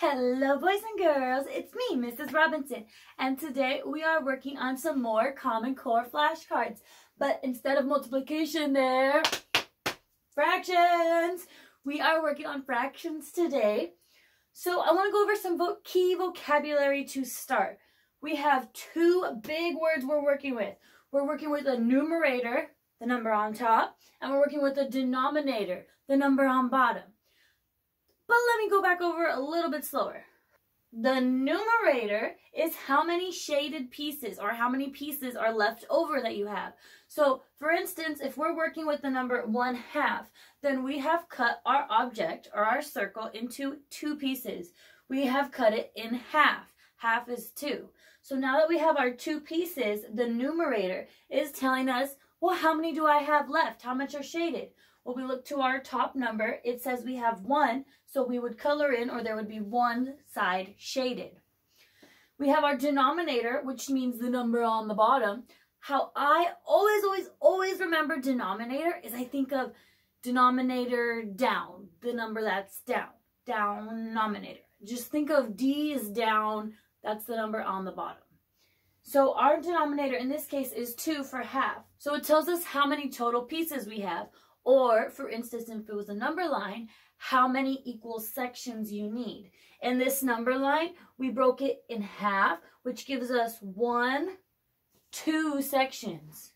Hello boys and girls, it's me, Mrs. Robinson, and today we are working on some more Common Core flashcards. But instead of multiplication there, fractions! We are working on fractions today. So I want to go over some vo key vocabulary to start. We have two big words we're working with. We're working with a numerator, the number on top, and we're working with a denominator, the number on bottom. But let me go back over a little bit slower. The numerator is how many shaded pieces or how many pieces are left over that you have. So for instance, if we're working with the number one half, then we have cut our object or our circle into two pieces. We have cut it in half. Half is two. So now that we have our two pieces, the numerator is telling us, well, how many do I have left? How much are shaded? We look to our top number. It says we have one, so we would color in or there would be one side shaded. We have our denominator, which means the number on the bottom. How I always, always, always remember denominator is I think of denominator down, the number that's down, denominator. Just think of D is down, that's the number on the bottom. So our denominator in this case is 2 for half. So it tells us how many total pieces we have. Or, for instance, if it was a number line, how many equal sections you need. In this number line, we broke it in half, which gives us one, two sections.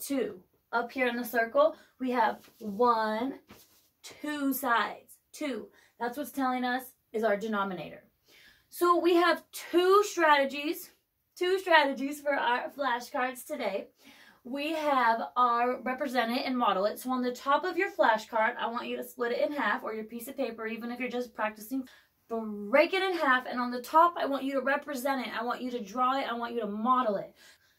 Two. Up here in the circle, we have one, two sides. Two. That's what's telling us is our denominator. So we have two strategies, two strategies for our flashcards today we have our represent it and model it. So on the top of your flashcard, I want you to split it in half or your piece of paper, even if you're just practicing, break it in half. And on the top, I want you to represent it. I want you to draw it. I want you to model it.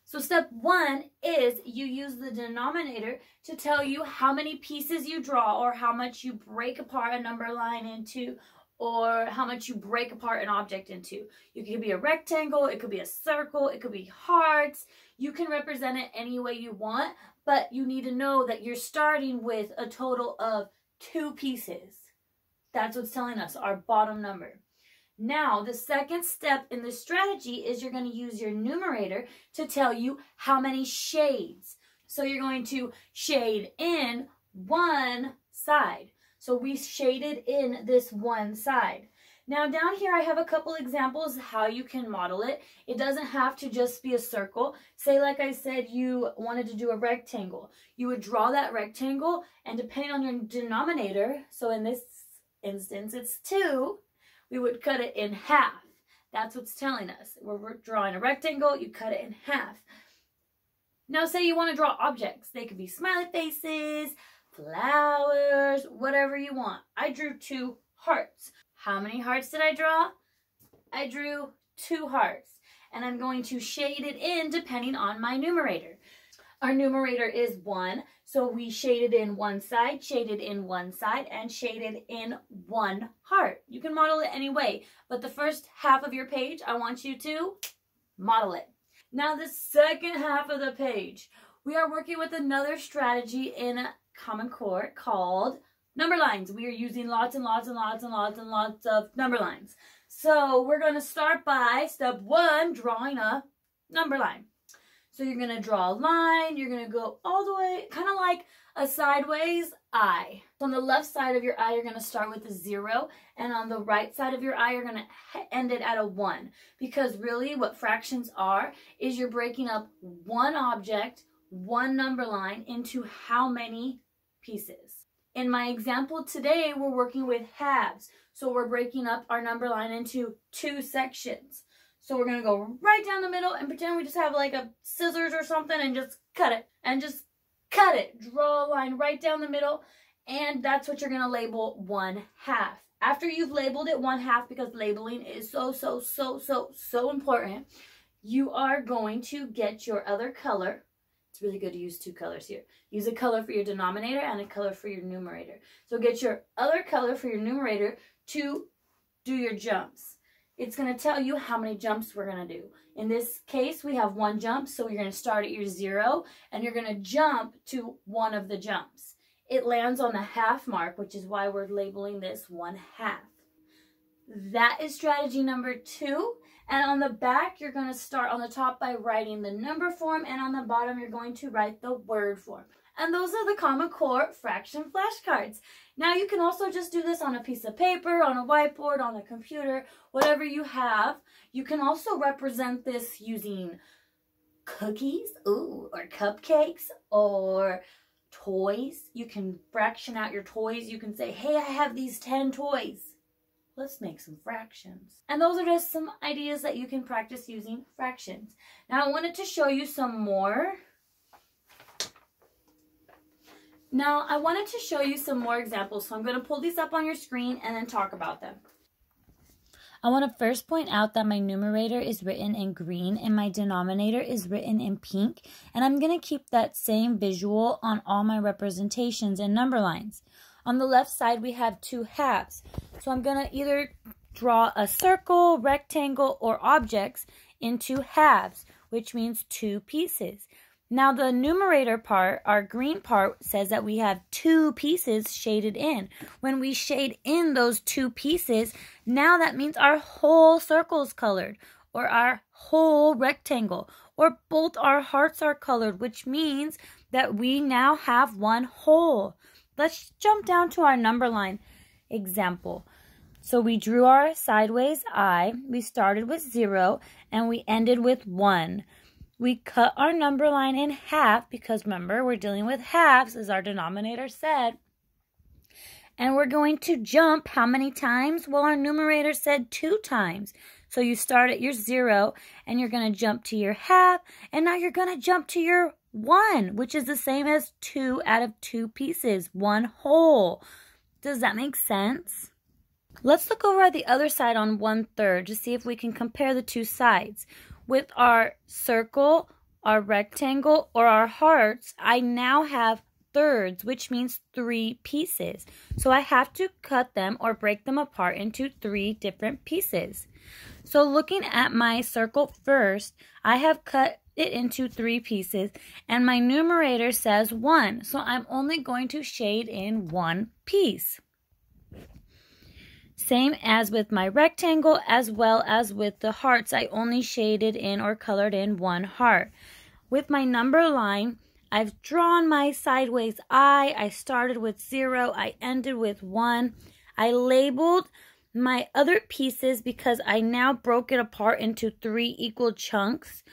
So step one is you use the denominator to tell you how many pieces you draw or how much you break apart a number line into or how much you break apart an object into. It could be a rectangle, it could be a circle, it could be hearts. You can represent it any way you want, but you need to know that you're starting with a total of two pieces. That's what's telling us, our bottom number. Now, the second step in the strategy is you're going to use your numerator to tell you how many shades. So you're going to shade in one side. So we shaded in this one side. Now down here I have a couple examples how you can model it. It doesn't have to just be a circle. Say like I said you wanted to do a rectangle. You would draw that rectangle and depending on your denominator, so in this instance it's 2, we would cut it in half. That's what's telling us. We're drawing a rectangle, you cut it in half. Now say you want to draw objects. They could be smiley faces, flowers, whatever you want. I drew two hearts. How many hearts did I draw? I drew two hearts. And I'm going to shade it in depending on my numerator. Our numerator is 1, so we shaded in one side, shaded in one side, and shaded in one heart. You can model it any way, but the first half of your page, I want you to model it. Now the second half of the page, we are working with another strategy in Common Core called number lines. We are using lots and lots and lots and lots and lots of number lines. So we're going to start by step one, drawing a number line. So you're going to draw a line. You're going to go all the way, kind of like a sideways I. So on the left side of your I, you're going to start with a zero. And on the right side of your I, you're going to end it at a one. Because really what fractions are is you're breaking up one object, one number line into how many pieces. In my example today, we're working with halves. So we're breaking up our number line into two sections. So we're going to go right down the middle and pretend we just have like a scissors or something and just cut it. And just cut it. Draw a line right down the middle. And that's what you're going to label one half. After you've labeled it one half, because labeling is so, so, so, so, so important, you are going to get your other color it's really good to use two colors here. Use a color for your denominator and a color for your numerator. So get your other color for your numerator to do your jumps. It's going to tell you how many jumps we're going to do. In this case, we have one jump, so you're going to start at your zero, and you're going to jump to one of the jumps. It lands on the half mark, which is why we're labeling this one half. That is strategy number two. And on the back, you're going to start on the top by writing the number form, and on the bottom, you're going to write the word form. And those are the Common Core fraction flashcards. Now you can also just do this on a piece of paper, on a whiteboard, on a computer, whatever you have. You can also represent this using cookies, ooh, or cupcakes, or toys. You can fraction out your toys. You can say, hey, I have these 10 toys. Let's make some fractions. And those are just some ideas that you can practice using fractions. Now I wanted to show you some more. Now I wanted to show you some more examples. So I'm going to pull these up on your screen and then talk about them. I want to first point out that my numerator is written in green and my denominator is written in pink. And I'm going to keep that same visual on all my representations and number lines. On the left side, we have two halves. So I'm going to either draw a circle, rectangle, or objects into halves, which means two pieces. Now the numerator part, our green part, says that we have two pieces shaded in. When we shade in those two pieces, now that means our whole circle is colored, or our whole rectangle, or both our hearts are colored, which means that we now have one whole. Let's jump down to our number line example. So we drew our sideways I, we started with zero, and we ended with one we cut our number line in half because remember, we're dealing with halves as our denominator said. And we're going to jump how many times? Well, our numerator said two times. So you start at your zero and you're going to jump to your half. And now you're going to jump to your one, which is the same as two out of two pieces, one whole. Does that make sense? Let's look over at the other side on one third to see if we can compare the two sides with our circle, our rectangle, or our hearts, I now have thirds, which means three pieces. So I have to cut them or break them apart into three different pieces. So looking at my circle first, I have cut it into three pieces and my numerator says one. So I'm only going to shade in one piece. Same as with my rectangle as well as with the hearts. I only shaded in or colored in one heart. With my number line, I've drawn my sideways I. I started with zero. I ended with one. I labeled my other pieces because I now broke it apart into three equal chunks.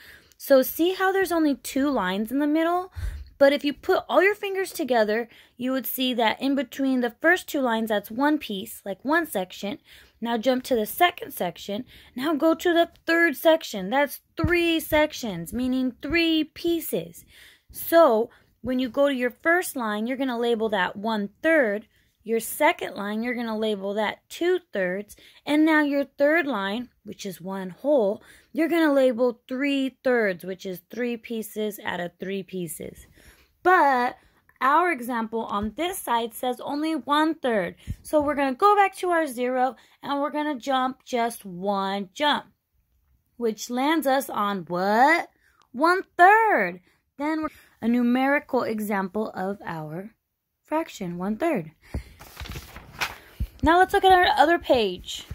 So see how there's only two lines in the middle? But if you put all your fingers together, you would see that in between the first two lines, that's one piece, like one section. Now jump to the second section. Now go to the third section. That's three sections, meaning three pieces. So when you go to your first line, you're going to label that one third. Your second line, you're going to label that two thirds. And now your third line, which is one whole, you're going to label three thirds, which is three pieces out of three pieces. But our example on this side says only one third. So we're going to go back to our zero and we're going to jump just one jump, which lands us on what? One third. Then we're a numerical example of our fraction, one third. Now let's look at our other page.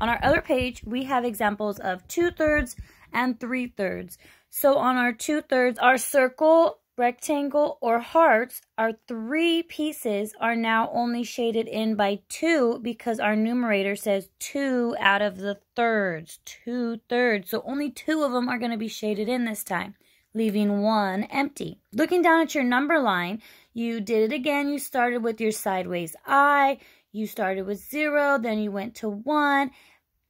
On our other page, we have examples of two thirds and three thirds. So on our two thirds, our circle rectangle, or hearts, our three pieces are now only shaded in by two because our numerator says two out of the thirds, two thirds. So only two of them are going to be shaded in this time, leaving one empty. Looking down at your number line, you did it again. You started with your sideways I. You started with zero, then you went to one,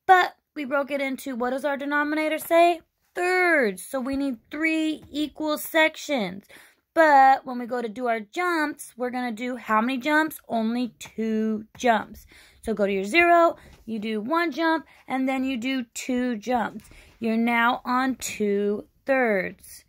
but we broke it into, what does our denominator say? thirds. So we need three equal sections. But when we go to do our jumps, we're going to do how many jumps? Only two jumps. So go to your zero, you do one jump, and then you do two jumps. You're now on two thirds.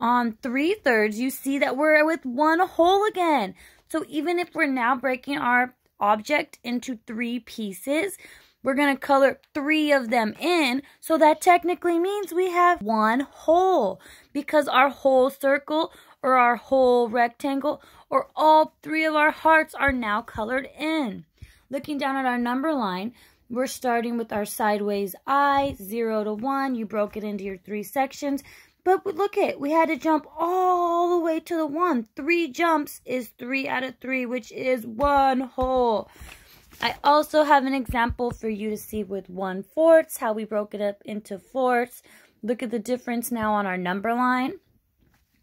On three thirds, you see that we're with one whole again. So even if we're now breaking our object into three pieces, we're going to color three of them in. So that technically means we have one whole because our whole circle or our whole rectangle or all three of our hearts are now colored in. Looking down at our number line, we're starting with our sideways I, 0 to 1. You broke it into your three sections. But look at, we had to jump all the way to the 1. Three jumps is 3 out of 3, which is one whole. I also have an example for you to see with 1 fourths, how we broke it up into fourths. Look at the difference now on our number line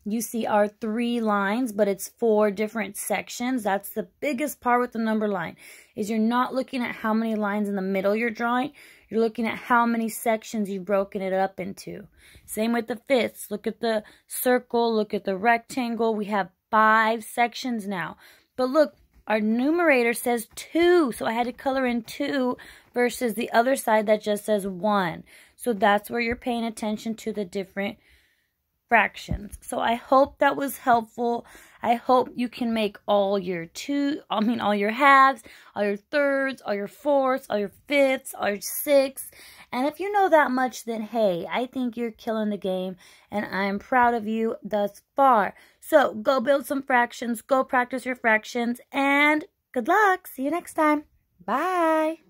you see our three lines, but it's four different sections. That's the biggest part with the number line, is you're not looking at how many lines in the middle you're drawing. You're looking at how many sections you've broken it up into. Same with the fifths. Look at the circle. Look at the rectangle. We have five sections now. But look, our numerator says two, so I had to color in two versus the other side that just says one. So that's where you're paying attention to the different fractions. So I hope that was helpful. I hope you can make all your two, I mean all your halves, all your thirds, all your fourths, all your fifths, all your sixths. And if you know that much, then hey, I think you're killing the game and I'm proud of you thus far. So go build some fractions, go practice your fractions, and good luck. See you next time. Bye.